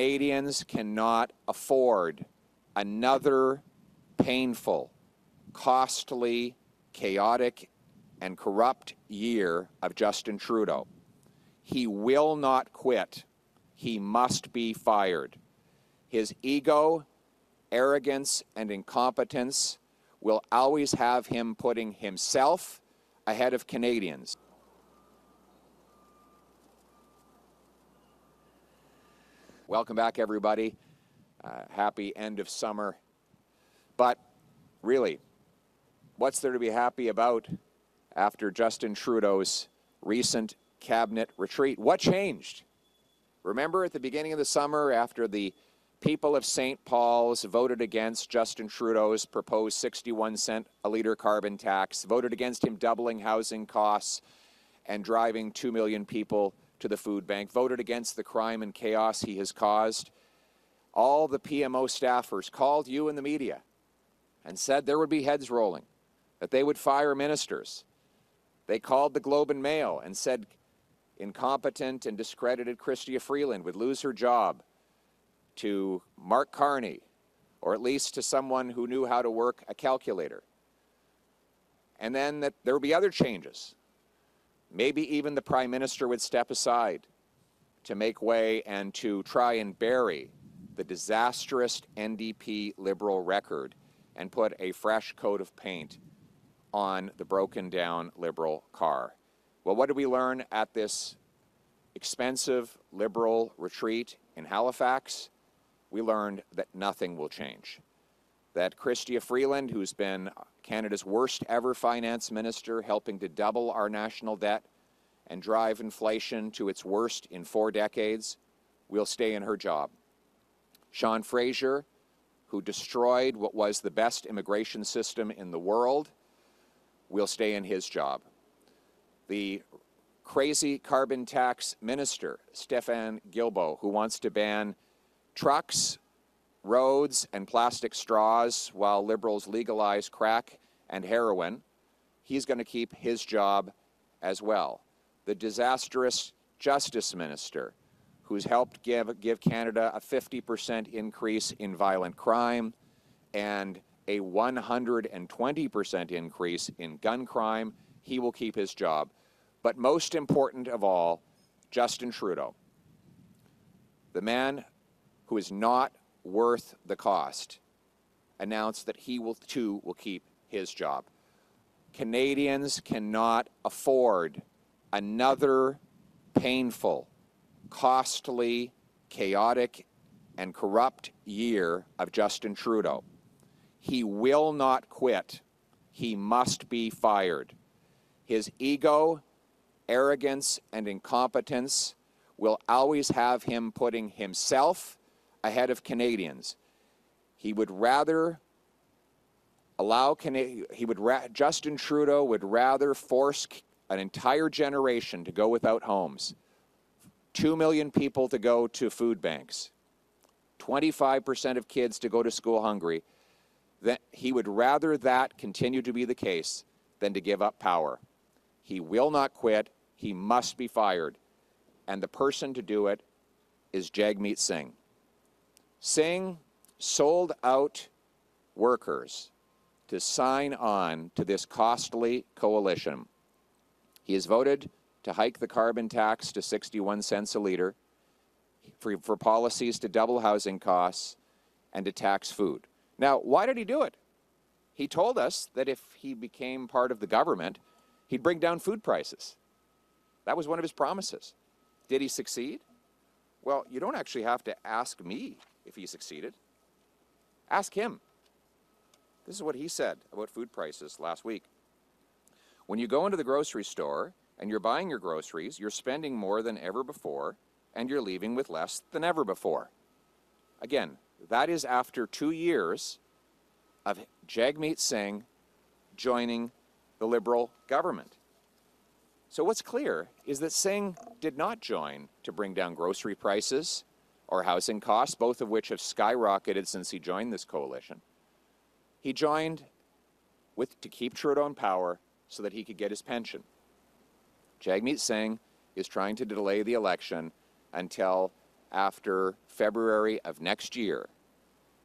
Canadians cannot afford another painful, costly, chaotic, and corrupt year of Justin Trudeau. He will not quit. He must be fired. His ego, arrogance, and incompetence will always have him putting himself ahead of Canadians. Welcome back, everybody. Uh, happy end of summer. But really, what's there to be happy about after Justin Trudeau's recent cabinet retreat? What changed? Remember at the beginning of the summer, after the people of St. Paul's voted against Justin Trudeau's proposed 61 cent a litre carbon tax, voted against him doubling housing costs and driving 2 million people to the food bank, voted against the crime and chaos he has caused. All the PMO staffers called you in the media and said there would be heads rolling, that they would fire ministers. They called the Globe and Mail and said incompetent and discredited Chrystia Freeland would lose her job to Mark Carney, or at least to someone who knew how to work a calculator. And then that there would be other changes. Maybe even the prime minister would step aside to make way and to try and bury the disastrous NDP Liberal record and put a fresh coat of paint on the broken down Liberal car. Well, what did we learn at this expensive Liberal retreat in Halifax? We learned that nothing will change. That Chrystia Freeland, who's been Canada's worst ever finance minister, helping to double our national debt and drive inflation to its worst in four decades, will stay in her job. Sean Fraser, who destroyed what was the best immigration system in the world, will stay in his job. The crazy carbon tax minister, Steven Guilbeault, who wants to ban trucks, roads, and plastic straws while liberals legalize crack and heroin, he's going to keep his job as well. The disastrous justice minister, who's helped give, give Canada a 50% increase in violent crime and a 120% increase in gun crime, he will keep his job. But most important of all, Justin Trudeau, the man who is not worth the cost, announced that he will too will keep his job. Canadians cannot afford another painful, costly, chaotic, and corrupt year of Justin Trudeau. He will not quit. He must be fired. His ego, arrogance, and incompetence will always have him putting himself ahead of Canadians. He would rather allow he would Justin Trudeau would rather force an entire generation to go without homes, 2 million people to go to food banks, 25% of kids to go to school hungry, that he would rather that continue to be the case than to give up power. He will not quit. He must be fired. And the person to do it is Jagmeet Singh. Singh sold out workers to sign on to this costly coalition. He has voted to hike the carbon tax to 61 cents a litre, for, for policies to double housing costs, and to tax food. Now, why did he do it? He told us that if he became part of the government, he'd bring down food prices. That was one of his promises. Did he succeed? Well, you don't actually have to ask me if he succeeded. Ask him. This is what he said about food prices last week. When you go into the grocery store and you're buying your groceries, you're spending more than ever before and you're leaving with less than ever before. Again, that is after two years of Jagmeet Singh joining the Liberal government. So what's clear is that Singh did not join to bring down grocery prices or housing costs, both of which have skyrocketed since he joined this coalition. He joined with to keep Trudeau in power so that he could get his pension. Jagmeet Singh is trying to delay the election until after February of next year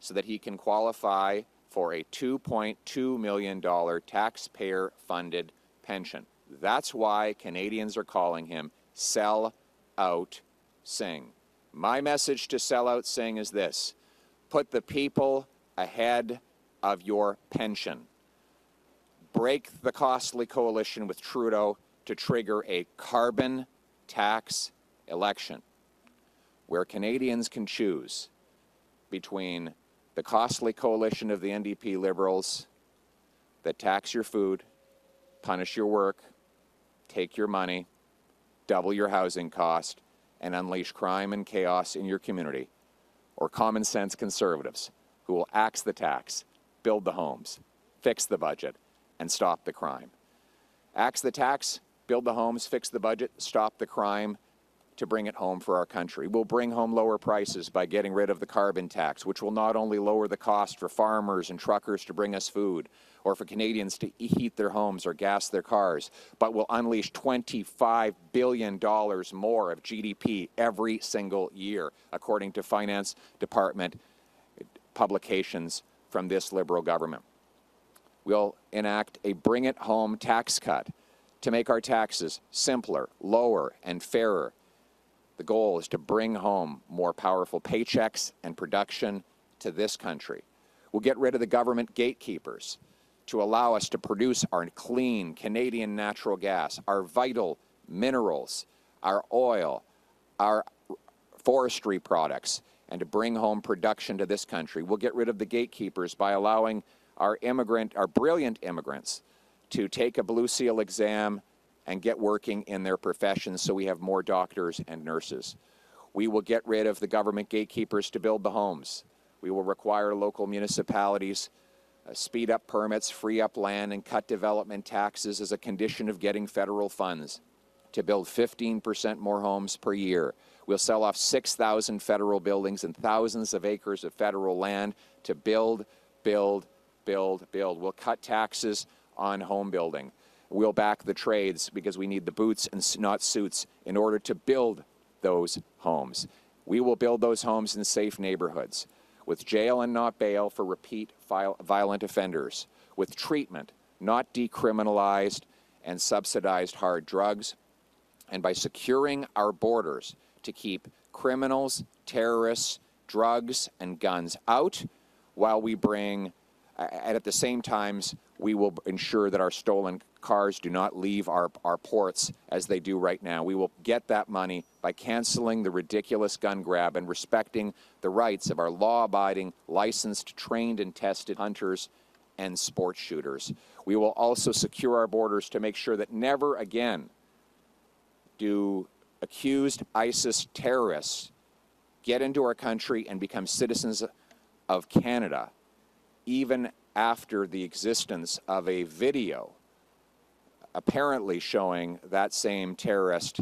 so that he can qualify for a $2.2 million taxpayer funded pension. That's why Canadians are calling him Sell Out Singh. My message to Sell Out Singh is this put the people ahead of your pension. Break the costly coalition with Trudeau to trigger a carbon tax election where Canadians can choose between the costly coalition of the NDP Liberals that tax your food, punish your work, take your money, double your housing cost, and unleash crime and chaos in your community, or common sense conservatives who will axe the tax, build the homes, fix the budget, and stop the crime. Axe the tax, build the homes, fix the budget, stop the crime, to bring it home for our country. We'll bring home lower prices by getting rid of the carbon tax, which will not only lower the cost for farmers and truckers to bring us food or for Canadians to heat their homes or gas their cars, but will unleash $25 billion more of GDP every single year, according to Finance Department publications from this Liberal government. We'll enact a bring it home tax cut to make our taxes simpler, lower, and fairer the goal is to bring home more powerful paychecks and production to this country. We'll get rid of the government gatekeepers to allow us to produce our clean Canadian natural gas, our vital minerals, our oil, our forestry products, and to bring home production to this country. We'll get rid of the gatekeepers by allowing our immigrant, our brilliant immigrants, to take a Blue Seal exam and get working in their professions so we have more doctors and nurses. We will get rid of the government gatekeepers to build the homes. We will require local municipalities uh, speed up permits, free up land, and cut development taxes as a condition of getting federal funds to build 15% more homes per year. We'll sell off 6,000 federal buildings and thousands of acres of federal land to build, build, build, build. We'll cut taxes on home building. We'll back the trades because we need the boots and not suits in order to build those homes. We will build those homes in safe neighborhoods with jail and not bail for repeat violent offenders, with treatment, not decriminalized and subsidized hard drugs, and by securing our borders to keep criminals, terrorists, drugs, and guns out while we bring, and at the same times, we will ensure that our stolen cars do not leave our, our ports as they do right now. We will get that money by canceling the ridiculous gun grab and respecting the rights of our law abiding, licensed, trained, and tested hunters and sports shooters. We will also secure our borders to make sure that never again do accused ISIS terrorists get into our country and become citizens of Canada, even after the existence of a video apparently showing that same terrorist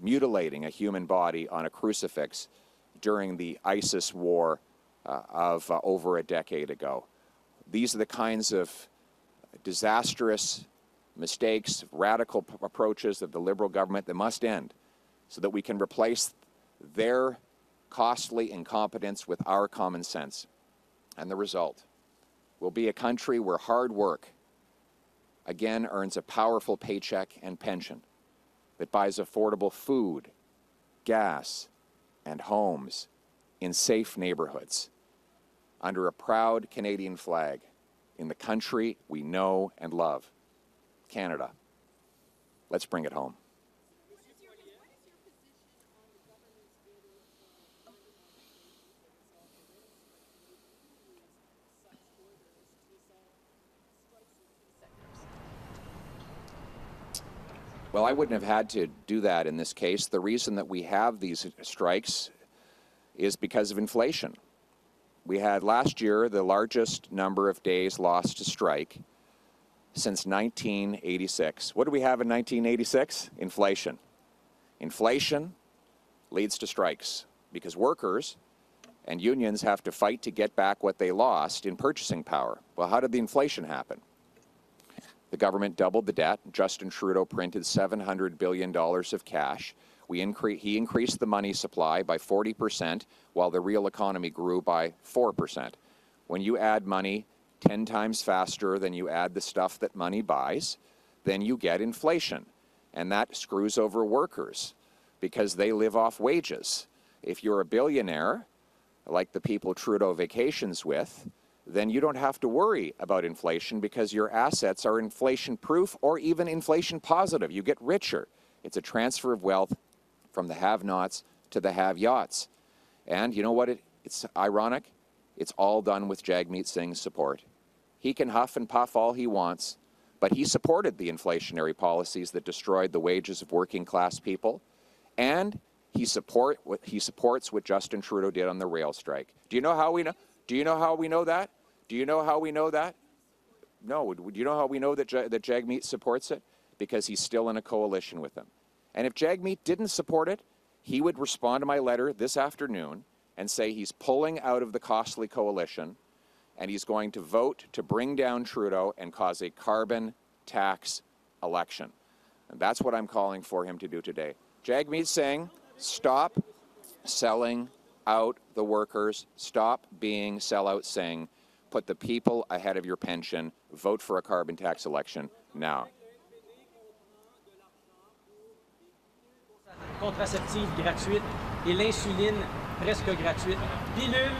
mutilating a human body on a crucifix during the ISIS war uh, of uh, over a decade ago. These are the kinds of disastrous mistakes, radical approaches of the Liberal government that must end so that we can replace their costly incompetence with our common sense. And the result will be a country where hard work again earns a powerful paycheck and pension that buys affordable food, gas, and homes in safe neighborhoods under a proud Canadian flag in the country we know and love, Canada. Let's bring it home. Well, I wouldn't have had to do that in this case. The reason that we have these strikes is because of inflation. We had last year the largest number of days lost to strike since 1986. What do we have in 1986? Inflation. Inflation leads to strikes because workers and unions have to fight to get back what they lost in purchasing power. Well, how did the inflation happen? The government doubled the debt. Justin Trudeau printed $700 billion of cash. We incre- he increased the money supply by 40%, while the real economy grew by 4%. When you add money 10 times faster than you add the stuff that money buys, then you get inflation. And that screws over workers because they live off wages. If you're a billionaire, like the people Trudeau vacations with, then you don't have to worry about inflation because your assets are inflation proof or even inflation positive. You get richer. It's a transfer of wealth from the have nots to the have yachts. And you know what? It, it's ironic. It's all done with Jagmeet Singh's support. He can huff and puff all he wants, but he supported the inflationary policies that destroyed the wages of working class people. And he support he supports what Justin Trudeau did on the rail strike. Do you know how we know? Do you know how we know that? Do you know how we know that? No. Do you know how we know that that Jagmeet supports it? Because he's still in a coalition with them. And if Jagmeet didn't support it, he would respond to my letter this afternoon and say he's pulling out of the costly coalition and he's going to vote to bring down Trudeau and cause a carbon tax election. And that's what I'm calling for him to do today. Jagmeet Singh, stop selling out the workers. Stop being sellout Singh. Put the people ahead of your pension. Vote for a carbon tax election now. contraceptive gratuite et l'insuline presque gratuite. Pilule,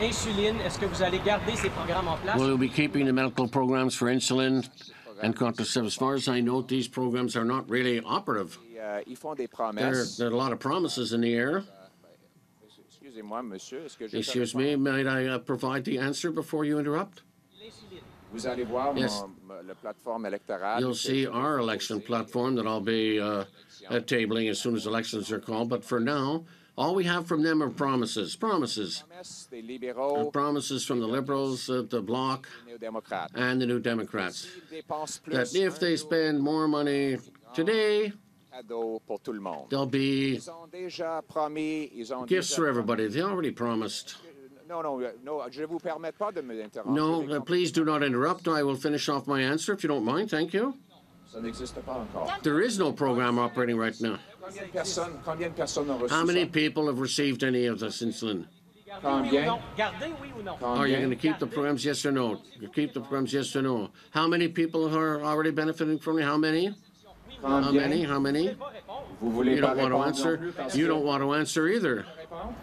insuline, est-ce que vous allez garder ces programmes en place? Will we be keeping the medical programs for insulin and contraceptives? As far as I know, these programs are not really operative. Uh, ils font des There, there are a lot of promises in the air. Excusez-moi, monsieur. Est-ce que je Excuse me, might I uh, provide the answer before you interrupt? Vous allez voir Yes. mon, la plateforme électorale. You'll see our election platform that I'll be uh, uh, tabling as soon as elections are called. But for now, all we have from them are promises, promises, libéraux, promises from the Liberals, uh, the Bloc, and the New Democrats. Ils dépensent plus. That if they spend more money today, cadeau pour tout le monde. there'll be Ils ont déjà promis, ils ont gifts for everybody. They already promised. Non, non, je vous permets pas de me interrompre. No, uh, please do not interrupt. I will finish off my answer if you don't mind. Thank you. Ça n'existe pas encore. There is no program operating right now. Combien de personnes, combien de personnes ont reçu How many people have received any of this insulin? Garder oui ou Combien? non? Garder oui ou non? Are you going to keep the programs? Yes or no? You keep the programs? Yes or no? How many people are already benefiting from it? How many? Oui ou non? How many? How many? pouvez pas répondre. Vous voulez You pas don't want to répondre non answer. parce You que- don't want to answer either. répondre?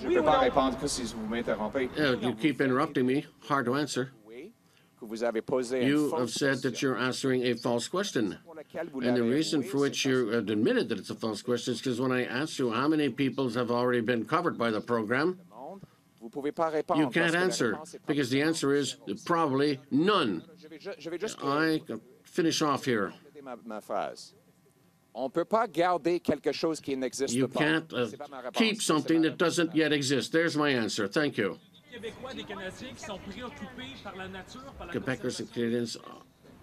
Je ne Oui peux ou pas non? répondre que si vous m'interrompez. Yeah, you keep interrupting me. Hard to answer. Oui, que vous avez posé une You have fausse said that question you're answering a false question. pour laquelle vous And the l'avez reason avoué, for which c'est you had admitted that it's a false question is because when I asked you how many people have already been covered by the program, parce que monde, Vous pouvez pas répondre. you parce can't que la answer réponse est because the answer is probably none. Je vais, ju- je vais juste I finish off here. Compléter ma, ma phrase. On ne peut pas garder quelque chose qui n'existe You pas. can't uh, pas réponse, keep something that doesn't yet exist. There's my answer. Thank you. Québécois des Canadiens qui sont préoccupés par la nature, par la Quebecers and. Canadians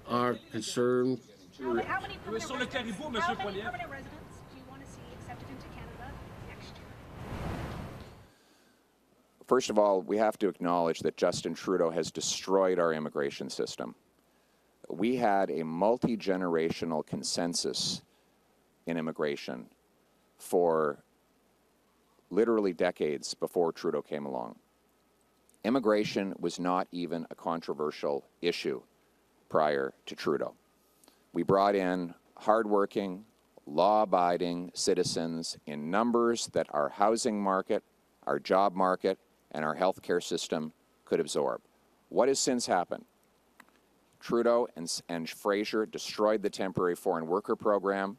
are concerned. How many, how many permanent sur le caribou, How Monsieur many Poilievre. permanent residents do you want to see accepted into Canada next year? First of all, we have to acknowledge that Justin Trudeau has destroyed our immigration system. We had a multi generational consensus in immigration for literally decades before Trudeau came along. Immigration was not even a controversial issue prior to Trudeau. We brought in hardworking, law abiding citizens in numbers that our housing market, our job market, and our healthcare system could absorb. What has since happened? Trudeau and, and Fraser destroyed the temporary foreign worker program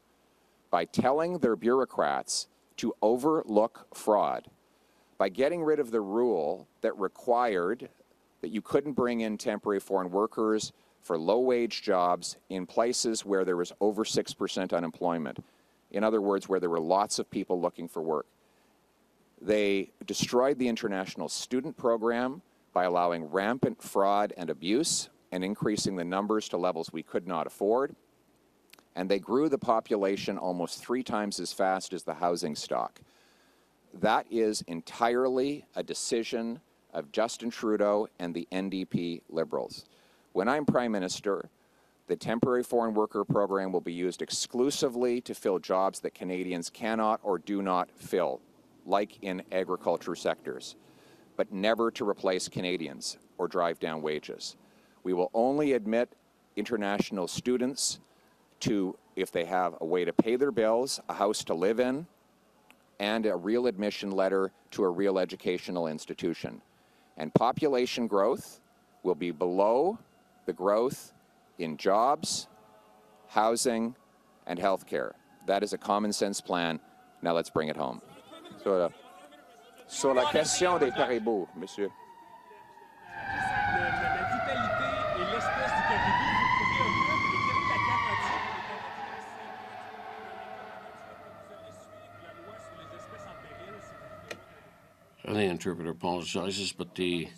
by telling their bureaucrats to overlook fraud, by getting rid of the rule that required that you couldn't bring in temporary foreign workers for low wage jobs in places where there was over 6% unemployment. In other words, where there were lots of people looking for work. They destroyed the international student program by allowing rampant fraud and abuse and increasing the numbers to levels we could not afford. And they grew the population almost three times as fast as the housing stock. That is entirely a decision of Justin Trudeau and the NDP Liberals. When I'm Prime Minister, The temporary foreign worker program will be used exclusively to fill jobs that Canadians cannot or do not fill, like in agriculture sectors, but never to replace Canadians or drive down wages. We will only admit international students to if they have a way to pay their bills, a house to live in, and a real admission letter to a real educational institution. And population growth will be below the growth in jobs, housing, and healthcare. That is a common sense plan. Now let's bring it home. Voilà. Sur la question des monsieur. Le- le- la vitalité et l'espèce du caribou, vous pourriez un peu éclairer la carte entière. Vous avez suivi la loi sur les espèces en péril, s'il vous plaît. The interpreter apologizes, but the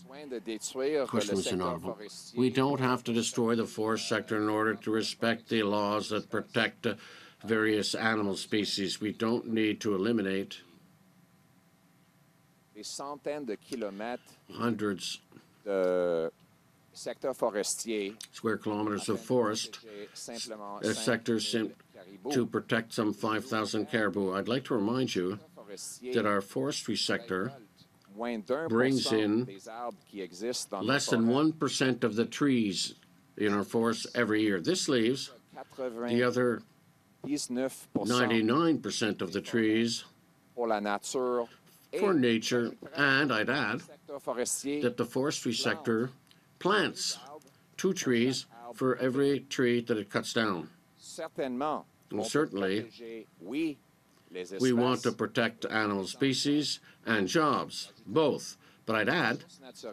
question was inaudible. We don't have to destroy the forest sector in order to respect the laws that protect uh, various animal species. We don't need to eliminate hundreds, square kilometers of forest simplement a sector 5000 sim- to protect some 5,000 caribou. I'd like to remind you that our forestry sector, brings in des arbres qui existent dans nos less than 1% of the trees in our forests every year. This leaves the other 99% 99% of the trees pour la nature et for nature, and I'd add that the forestry sector plants two trees for every tree that it cuts down. Well, certainly, protéger, oui, les We want to protect animal species and jobs, both. But I'd add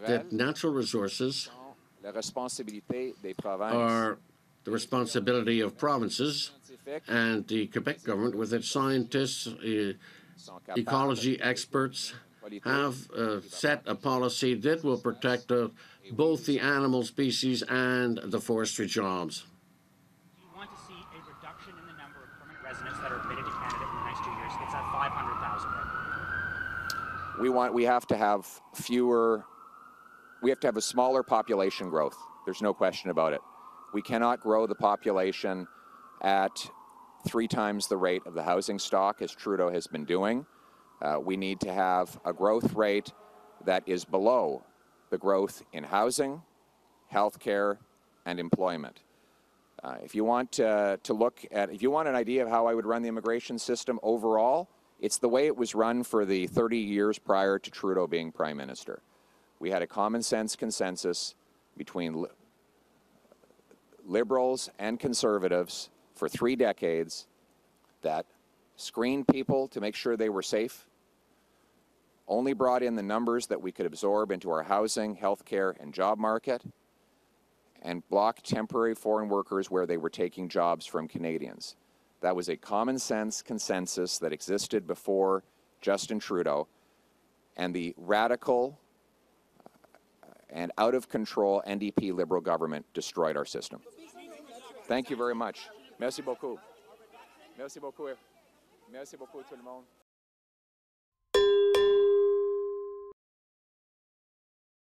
that natural resources sont la responsabilité des provinces. are the responsibility of provinces and the Quebec government, with its scientists, uh, ecology experts, have uh, set a policy that will protect uh, both the animal species and the forestry jobs. We want to see a reduction in the number of permanent residents that are admitted to Canada in the next two years. It's at 500,000 right now. We want we have to have fewer we have to have a smaller population growth. There's no question about it. We cannot grow the population at three times the rate of the housing stock as trudeau has been doing. Uh, we need to have a growth rate that is below the growth in housing healthcare and employment. Uh, if you want uh, to look at, if you want an idea of how I would run the immigration system overall, it's the way it was run for the 30 years prior to Trudeau being prime minister. We had a common sense consensus between li- liberals and conservatives for three decades that screened people to make sure they were safe, only brought in the numbers that we could absorb into our housing, healthcare, and job market and blocked temporary foreign workers where they were taking jobs from Canadians. That was a common sense consensus that existed before Justin Trudeau, and the radical uh, and out of control NDP Liberal government destroyed our system. Thank you very much. Merci beaucoup. Merci beaucoup. Merci beaucoup tout le monde.